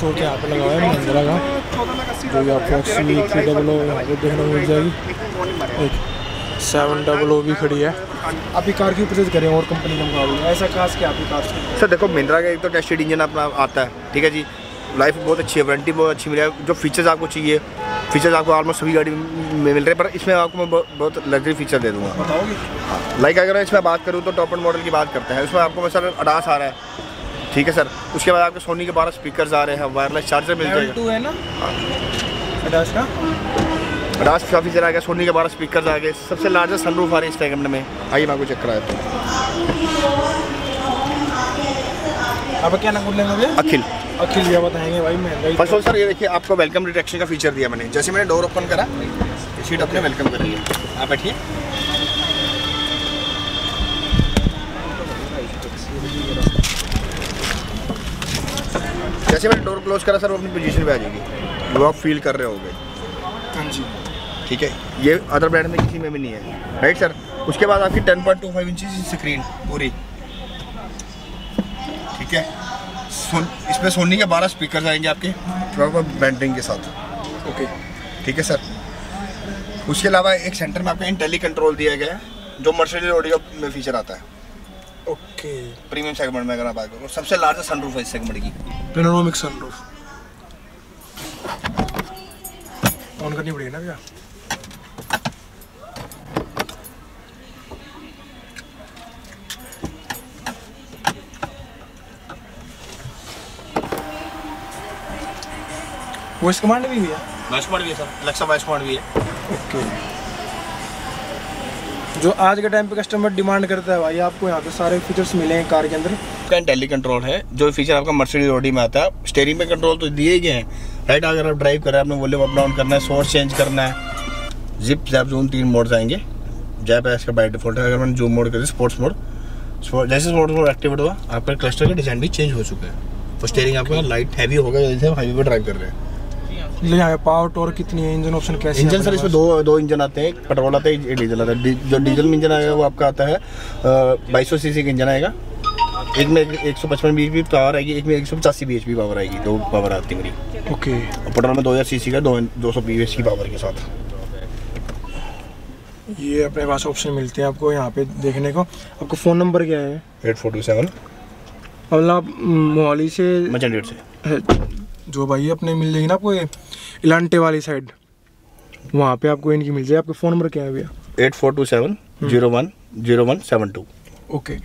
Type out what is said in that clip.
Store के यहाँ पे लगा हुआ है महिंद्रा का। जो कि आपको एक्सी थ्री डबल ओ यहाँ पे देखने को मिल जाएगी। एक सेवन डबल ओ भी खड़ी है। आप ही कार की परचेज करें और कंपनी का मुकाबले? ऐसा खास क्या आपकी कार सर देखो महिंद्रा का एक तो टेस्टेड इंजन अपना आता है ठीक है जी? लाइफ बहुत अच्छी है वारंटी बहुत अच्छी मिली है। जो फीचर्स आपको चाहिए फीचर्स आपको ऑलमोस्ट सभी गाड़ी में मिल रहे हैं पर इसमें आपको मैं बहुत- बहुत लग्जरी फीचर दे दूँगा। बताओगे? लाइक अगर मैं इसमें बात करूँ तो टॉप एंड मॉडल की बात करते हैं। इसमें आपको मैं सर अडास आ रहा है ठीक है सर। उसके बाद आपके सोनी के बारह स्पीकर्स आ रहे हैं वायरलेस चार्जर मिल जाएगा। टू है ना? अडास का? अडास का फीचर आ गया सोनी के बारह स्पीकर्स आ गए। सबसे लार्जेस्ट सनरूफ आ रही है इस सेगमेंट में। आइए मैं आपको चेक कराया तो आप क्या नाम बोल लेंगे अखिल। अखिल भैया बताएँगे भाई महँगाई फ़र्स्ट ऑफ़ सर ये देखिए आपको वेलकम डिटेक्शन का फीचर दिया मैंने। जैसे मैंने डोर ओपन करा सीट अपने वेलकम कर रही है आप बैठिए। जैसे मैंने डोर क्लोज करा सर वो अपनी पोजीशन पे आ जाएगी। वो आप फील कर रहे होगे। हाँ जी। ठीक है? ये अदर ब्रांड में किसी में भी नहीं है। राइट सर उसके बाद आपकी 10.25 इंच की स्क्रीन पूरी। ठीक है? सोन इसमें सोनी के 12 स्पीकर आएँगे आपके प्रॉपर बैंडिंग के साथ। ओके ठीक है सर उसके अलावा एक सेंटर में आपका इंटेली कंट्रोल दिया गया है जो मर्सिडीज ऑडियो में फीचर आता है। ओके। प्रीमियम सेगमेंट में अगर आप बात करो सबसे लार्जेस्ट सनरूफ है इस सेगमेंट की। पेनोरामिक सनरूफ ऑन करनी पड़ेगी ना भैया वॉइस कमांड भी है वॉइस कमांड भी है सर। अलेक्सा वॉइस कमांड भी है ओके। जो आज के टाइम पे कस्टमर डिमांड करता है भाई, आपको यहाँ पे सारे फीचर्स मिले हैं कार के अंदर। इंटेली कंट्रोल है, जो फीचर आपका मर्सिडीज ऑडी में आता है स्टेरिंग में कंट्रोल तो दिए गए हैं। राइट अगर आप ड्राइव कर रहे हैं, आपने वॉल्यूम अप डाउन करना है सोर्स चेंज करना है जिप जैप जूम तीन मोड्स आएँगे। जैप है, इसका बाई डिफ़ॉल्ट है, अगर मैंने जूम मोड कर स्पोर्ट्स मोड जैसे स्पोर्ट्स मोड एक्टिवेट हुआ, आपका क्लस्टर का डिज़ाइन भी चेंज हो चुका है। तो स्टेरिंग आपका लाइट हैवी होगा, जैसे हम हाईवे पर ड्राइव कर रहे हैं। ले पावर टॉर्क कितनी है? इंजन ऑप्शन कैसे है इंजन सर इसमें दो दो इंजन आते हैं एक पेट्रोल आता है एक डीजल आता है। डी- जो डीजल में इंजन आएगा वो आपका आता है बाईस सौ सी सी का इंजन आएगा। एक में एक सौ पचपन बी एच पी पावर आएगी एक में एक सौ पचासी बी एच पी पावर आएगी दो पावर आती है मेरी ओके पेट्रोल में दो हज़ार सी सी का दो दो सौ बी एच की पावर के साथ। ये अपने पास ऑप्शन मिलते हैं आपको यहाँ पे देखने को। आपको फ़ोन नंबर क्या है? Eight four two seven. मतलब मोहाली से मचन से। जो भाई अपने मिल जाएगी ना आपको ये इलांटे वाली साइड वहाँ पे आपको इनकी मिल जाएगी। आपका फ़ोन नंबर क्या है भैया? Eight four two seven zero one zero one seven two. Okay